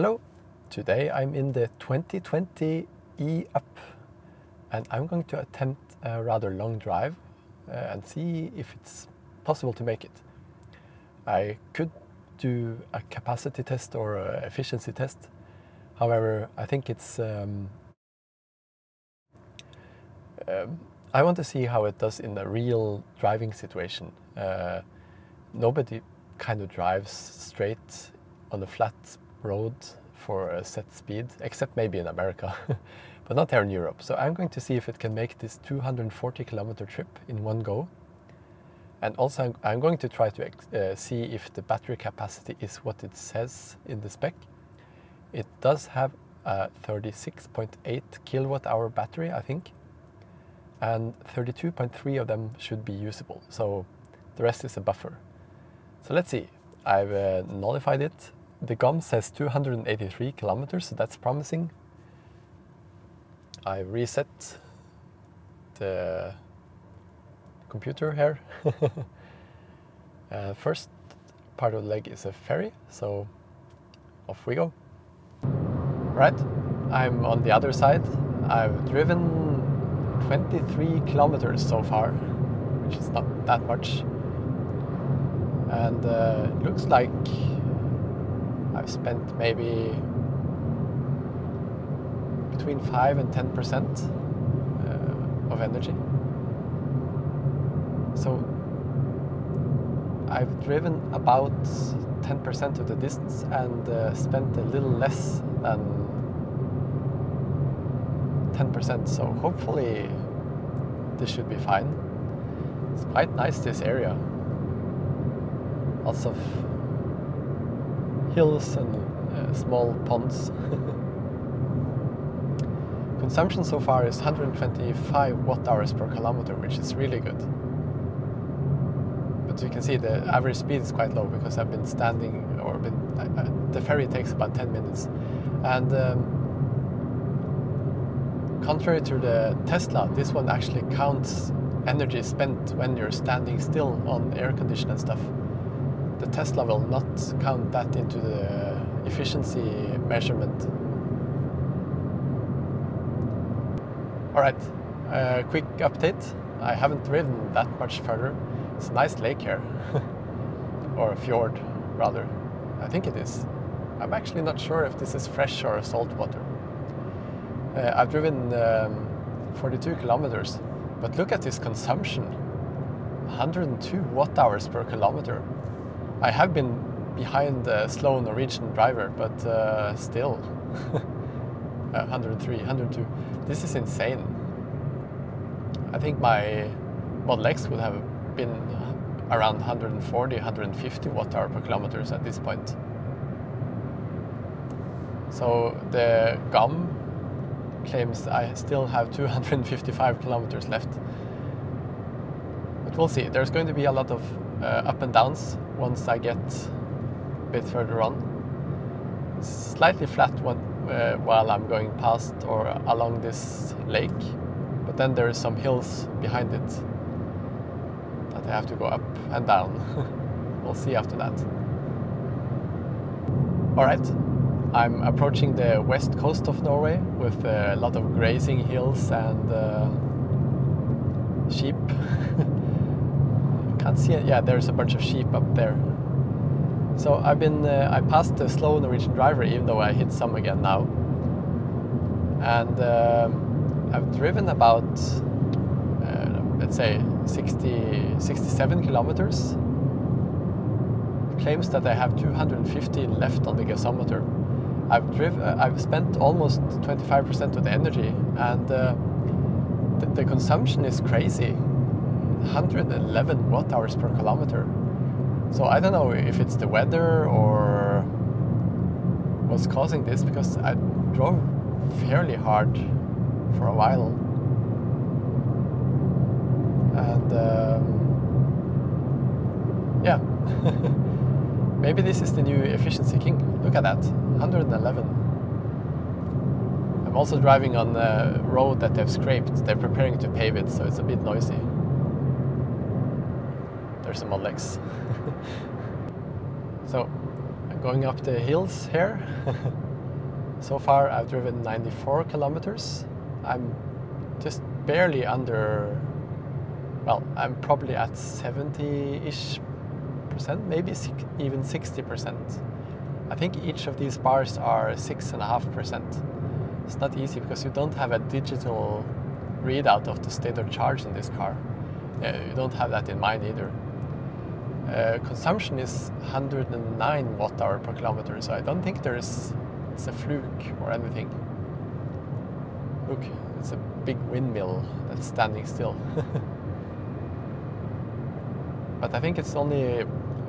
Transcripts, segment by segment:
Hello, today I'm in the 2020 E-Up and I'm going to attempt a rather long drive uh, and see if it's possible to make it. I could do a capacity test or efficiency test. However, I think it's um, um, I want to see how it does in a real driving situation. Uh, nobody kind of drives straight on a flat road for a set speed, except maybe in America, but not here in Europe. So I'm going to see if it can make this 240 kilometer trip in one go. And also I'm, going to try to uh, see if the battery capacity is what it says in the spec. It does have a 36.8 kilowatt hour battery, I think, and 32.3 of them should be usable. So the rest is a buffer. So let's see. I've uh, nullified it the GOM says 283 kilometers, so that's promising. I reset the computer here. uh, first part of the leg is a ferry, so off we go. Right, I'm on the other side. I've driven 23 kilometers so far, which is not that much. And uh, it looks like spent maybe between 5 and 10 percent uh, of energy. So I've driven about 10 percent of the distance and uh, spent a little less than 10 percent. So hopefully this should be fine. It's quite nice this area. Lots of hills and uh, small ponds. Consumption so far is 125 watt hours per kilometer, which is really good. But you can see the average speed is quite low because I've been standing or been, uh, the ferry takes about 10 minutes. And um, contrary to the Tesla, this one actually counts energy spent when you're standing still on air condition and stuff the Tesla will not count that into the efficiency measurement. All right, uh, quick update. I haven't driven that much further. It's a nice lake here, or a fjord rather. I think it is. I'm actually not sure if this is fresh or salt water. Uh, I've driven um, 42 kilometers, but look at this consumption. 102 watt hours per kilometer. I have been behind a slow Norwegian driver, but uh, still, 103, 102. This is insane. I think my Model X would have been around 140, 150 watt hour per kilometers at this point. So the GOM claims I still have 255 kilometers left. But we'll see. There's going to be a lot of uh, up and downs once I get a bit further on. It's slightly flat uh, while I'm going past or along this lake, but then there is some hills behind it that I have to go up and down. we'll see after that. Alright, I'm approaching the west coast of Norway with a lot of grazing hills and uh, sheep. can't see it. Yeah, there's a bunch of sheep up there. So I've been, uh, I passed the slow Norwegian driver even though I hit some again now. And uh, I've driven about, uh, let's say 60, 67 kilometers. Claims that I have 250 left on the gasometer. I've driven, uh, I've spent almost 25% of the energy and uh, the consumption is crazy. 111 watt hours per kilometer. So I don't know if it's the weather or what's causing this because I drove fairly hard for a while. And um, yeah, maybe this is the new efficiency king. Look at that, 111. I'm also driving on a road that they've scraped. They're preparing to pave it, so it's a bit noisy there's some Model X. so I'm going up the hills here. so far I've driven 94 kilometers. I'm just barely under, well, I'm probably at 70-ish percent, maybe even 60 percent. I think each of these bars are six and a half percent. It's not easy because you don't have a digital readout of the state of charge in this car. You don't have that in mind either. Uh, consumption is 109 watt hour per kilometer, so I don't think there's it's a fluke or anything. Look, it's a big windmill that's standing still. but I think it's only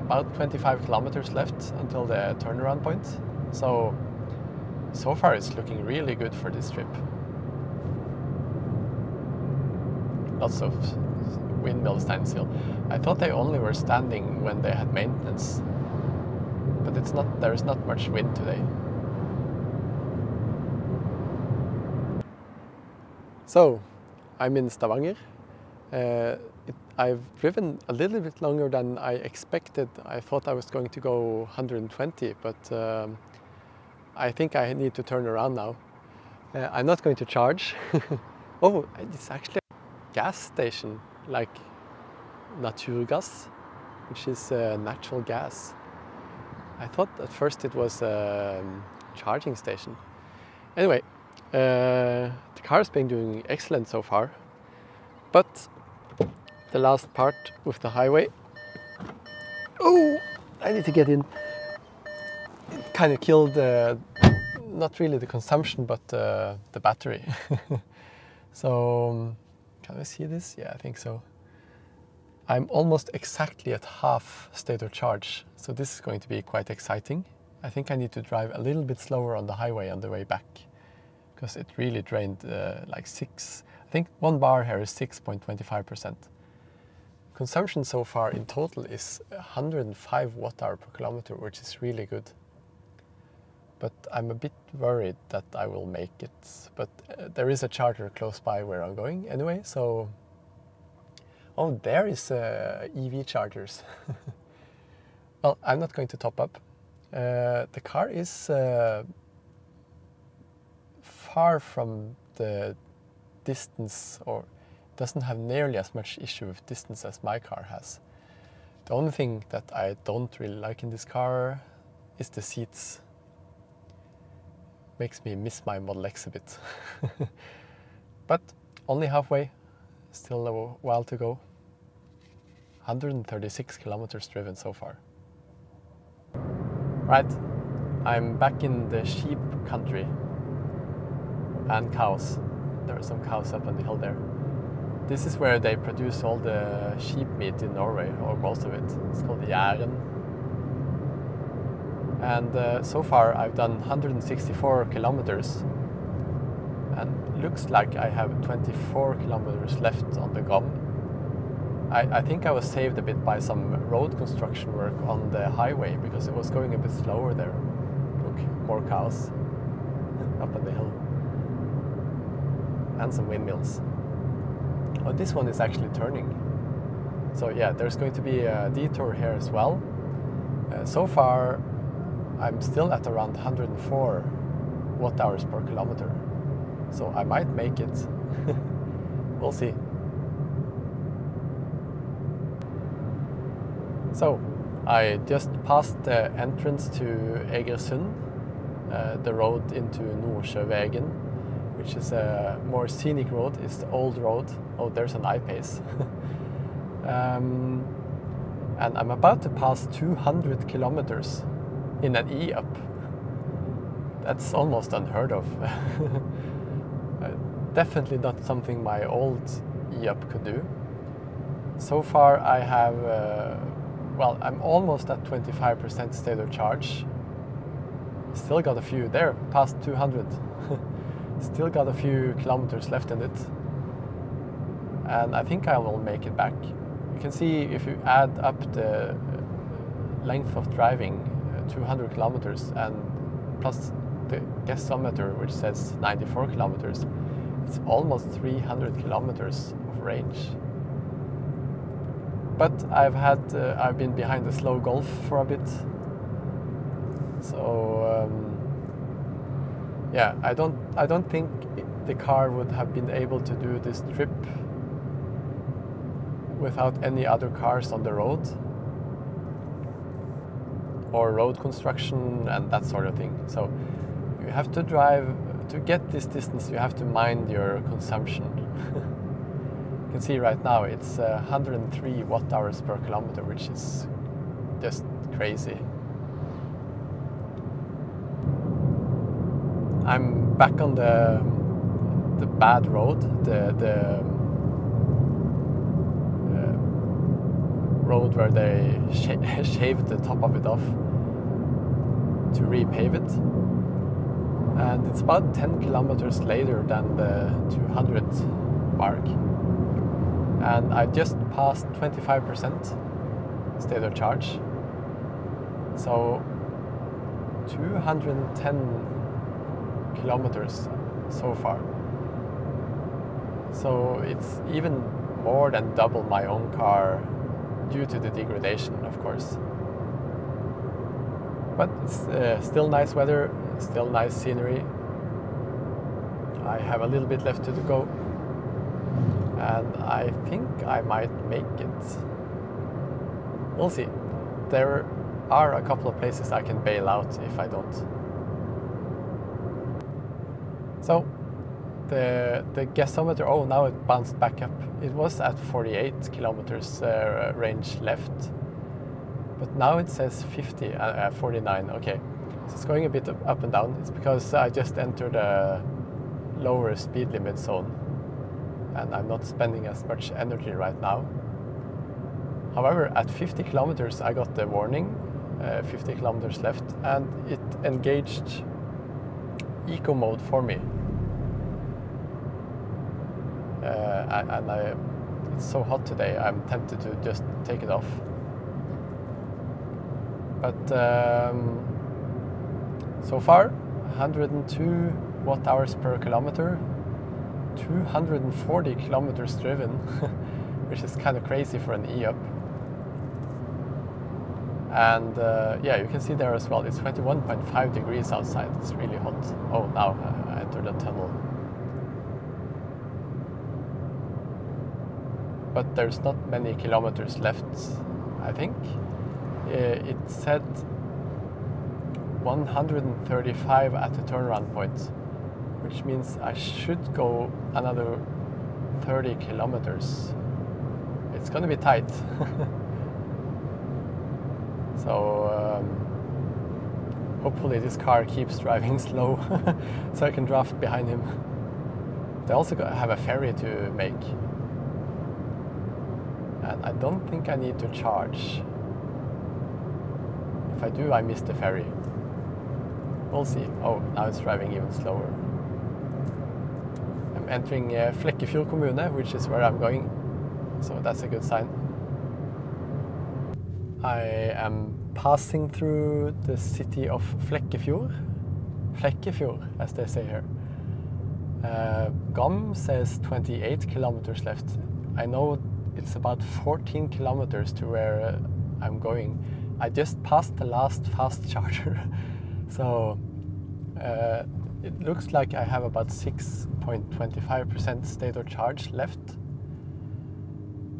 about 25 kilometers left until the turnaround point. So, so far it's looking really good for this trip. Lots of windmills standing still. I thought they only were standing when they had maintenance, but it's not. There is not much wind today. So, I'm in Stavanger. Uh, it, I've driven a little bit longer than I expected. I thought I was going to go 120, but um, I think I need to turn around now. Uh, I'm not going to charge. oh, it's actually a gas station, like Naturgas, which is uh, natural gas. I thought at first it was a um, charging station. Anyway, uh, the car has been doing excellent so far, but the last part with the highway. Oh, I need to get in. It kind of killed, uh, not really the consumption, but uh, the battery. so, um, can I see this? Yeah, I think so. I'm almost exactly at half state of charge, so this is going to be quite exciting. I think I need to drive a little bit slower on the highway on the way back, because it really drained uh, like six, I think one bar here is 6.25%. Consumption so far in total is 105 watt hour per kilometer, which is really good. But I'm a bit worried that I will make it. But uh, there is a charger close by where I'm going anyway, so. Oh, there is uh, EV chargers. well, I'm not going to top up. Uh, the car is uh, far from the distance or doesn't have nearly as much issue with distance as my car has. The only thing that I don't really like in this car is the seats. Makes me miss my Model X a bit. but only halfway, still a while to go. 136 kilometers driven so far. Right, I'm back in the sheep country and cows. There are some cows up on the hill there. This is where they produce all the sheep meat in Norway, or most of it. It's called Jæren. And uh, so far I've done 164 kilometers and looks like I have 24 kilometers left on the GOM. I, I, think I was saved a bit by some road construction work on the highway because it was going a bit slower there. Look, more cows up on the hill. And some windmills. Oh, this one is actually turning. So yeah, there's going to be a detour here as well. Uh, so far, I'm still at around 104 watt hours per kilometer. So I might make it. we'll see. So I just passed the entrance to Egersund, uh, the road into Nordsjøveien which is a more scenic road. It's the old road. Oh, there's an I-Pace. um, and I'm about to pass 200 kilometers in an E-up. That's almost unheard of. definitely not something my old E-up could do. So far I have, uh, well, I'm almost at 25% state of charge. Still got a few there, past 200. Still got a few kilometers left in it. And I think I will make it back. You can see if you add up the length of driving, 200 kilometers, and plus the gasometer which says 94 kilometers, it's almost 300 kilometers of range. But I've had, uh, I've been behind the slow Golf for a bit. So um, yeah, I don't I don't think the car would have been able to do this trip without any other cars on the road or road construction and that sort of thing. So you have to drive to get this distance. You have to mind your consumption. you can see right now it's uh, 103 watt hours per kilometer, which is just crazy. I'm back on the the bad road, the the uh, road where they sh shaved the top of it off to repave it, and it's about 10 kilometers later than the 200 mark, and I just passed 25% state of charge, so 210 kilometers so far. So it's even more than double my own car due to the degradation, of course. But it's uh, still nice weather, still nice scenery. I have a little bit left to go, and I think I might make it. We'll see. There are a couple of places I can bail out if I don't. So the the guessometer, oh, now it bounced back up. It was at 48 kilometers uh, range left, but now it says 50, uh, uh, 49. Okay, so it's going a bit up and down. It's because I just entered a lower speed limit zone, and I'm not spending as much energy right now. However, at 50 kilometers, I got the warning, uh, 50 kilometers left, and it engaged eco mode for me. Uh, and I, it's so hot today, I'm tempted to just take it off. But um, so far, 102 watt hours per kilometer, 240 kilometers driven, which is kind of crazy for an e-up. And uh, yeah, you can see there as well, it's 21.5 degrees outside. It's really hot. Oh, now I entered a tunnel. But there's not many kilometers left, I think. Uh, it said 135 at the turnaround point, which means I should go another 30 kilometers. It's gonna be tight. So um, hopefully this car keeps driving slow so I can draft behind him. They also have a ferry to make. I don't think I need to charge. If I do, I miss the ferry. We'll see. Oh, now it's driving even slower. I'm entering uh, Flekkefjord kommune, which is where I'm going. So that's a good sign. I am passing through the city of Flekkefjord. Flekkefjord, as they say here. Uh, GOM says 28 kilometers left. I know it's about 14 kilometers to where uh, I'm going. I just passed the last fast charger, so uh, it looks like I have about 6.25% state of charge left.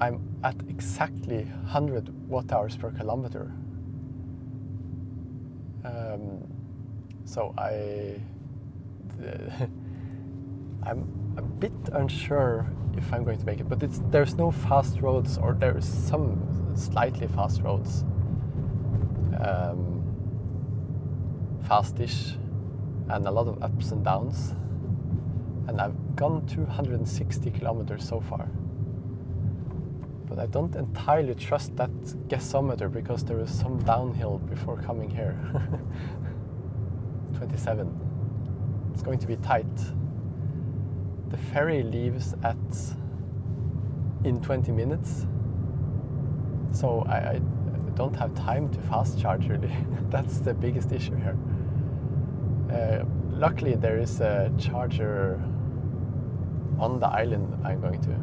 I'm at exactly 100 watt hours per kilometer. Um, so I, I'm a bit unsure if I'm going to make it, but it's, there's no fast roads, or there's some slightly fast roads, um, fastish, and a lot of ups and downs. And I've gone 260 kilometers so far but I don't entirely trust that gasometer because there is some downhill before coming here. 27. It's going to be tight. The ferry leaves at in 20 minutes, so I, I don't have time to fast charge really. That's the biggest issue here. Uh, luckily, there is a charger on the island I'm going to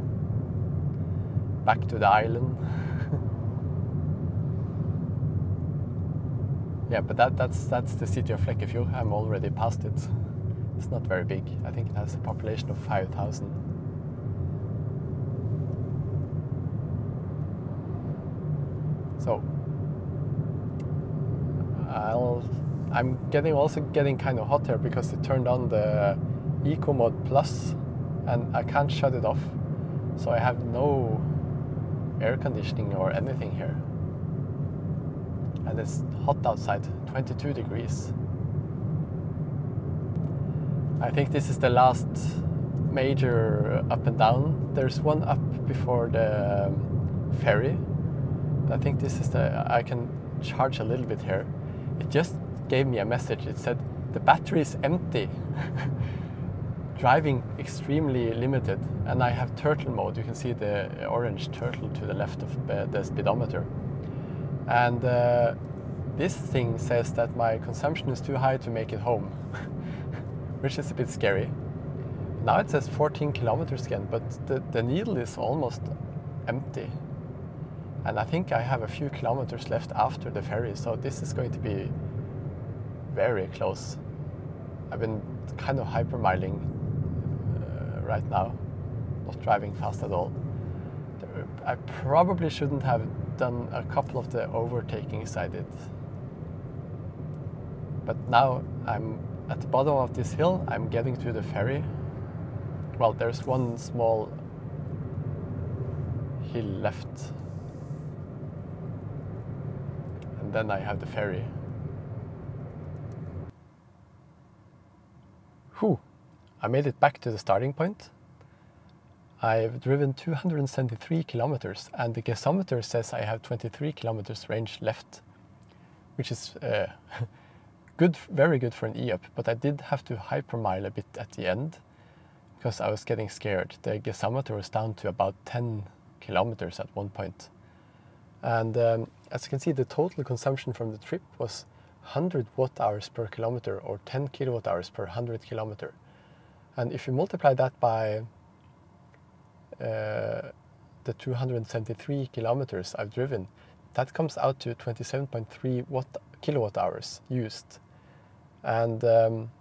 back to the island. Yeah, but that, that's that's the city of Flekkefjord. I'm already past it. It's not very big. I think it has a population of 5,000. So I'll, I'm getting also getting kind of hot here because it turned on the Eco Mode Plus and I can't shut it off. So I have no air conditioning or anything here. And it's hot outside, 22 degrees. I think this is the last major up and down. There's one up before the um, ferry. I think this is the, I can charge a little bit here. It just gave me a message. It said, the battery is empty. Driving extremely limited. And I have turtle mode. You can see the orange turtle to the left of the speedometer. And uh, this thing says that my consumption is too high to make it home. which is a bit scary. Now it says 14 kilometers again, but the, the needle is almost empty. And I think I have a few kilometers left after the ferry, so this is going to be very close. I've been kind of hypermiling uh, right now, not driving fast at all. I probably shouldn't have done a couple of the overtakings I did. But now I'm at the bottom of this hill, I'm getting to the ferry. Well, there's one small hill left. And then I have the ferry. Whew, I made it back to the starting point. I've driven 273 kilometers and the gasometer says I have 23 kilometers range left, which is uh, good, very good for an e-up, but I did have to hypermile a bit at the end because I was getting scared. The gasometer was down to about 10 kilometers at one point. And um, as you can see, the total consumption from the trip was 100 watt hours per kilometer or 10 kilowatt hours per 100 kilometer. And if you multiply that by uh, the 273 kilometers I've driven, that comes out to 27.3 watt kilowatt hours used. And um,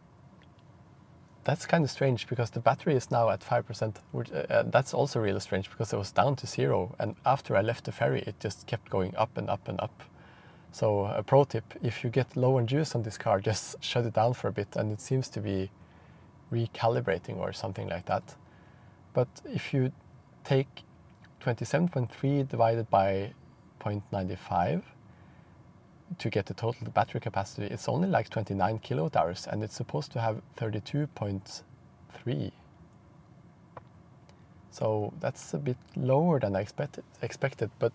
that's kind of strange because the battery is now at 5%. Which, uh, uh, that's also really strange because it was down to zero. And after I left the ferry, it just kept going up and up and up. So a pro tip, if you get low on juice on this car, just shut it down for a bit and it seems to be recalibrating or something like that. But if you take 27.3 divided by 0.95, to get the total battery capacity, it's only like 29 kilowatt hours and it's supposed to have 32.3. So that's a bit lower than I expected, expected, but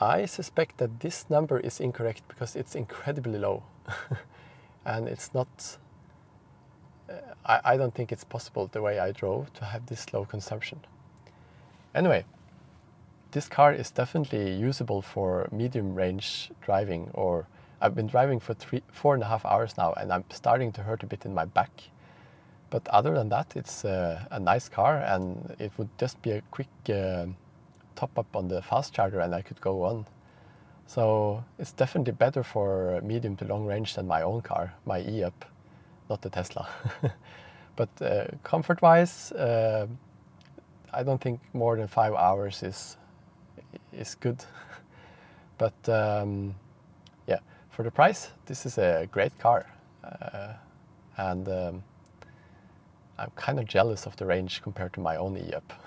I suspect that this number is incorrect because it's incredibly low. and it's not, uh, I, I don't think it's possible the way I drove to have this low consumption. Anyway, this car is definitely usable for medium range driving or I've been driving for three, four and a half hours now and I'm starting to hurt a bit in my back. But other than that, it's uh, a nice car and it would just be a quick uh, top up on the fast charger and I could go on. So it's definitely better for medium to long range than my own car, my e-up, not the Tesla. but uh, comfort wise, uh, I don't think more than five hours is is good. but um, yeah, for the price, this is a great car. Uh, and um, I'm kind of jealous of the range compared to my own e-up.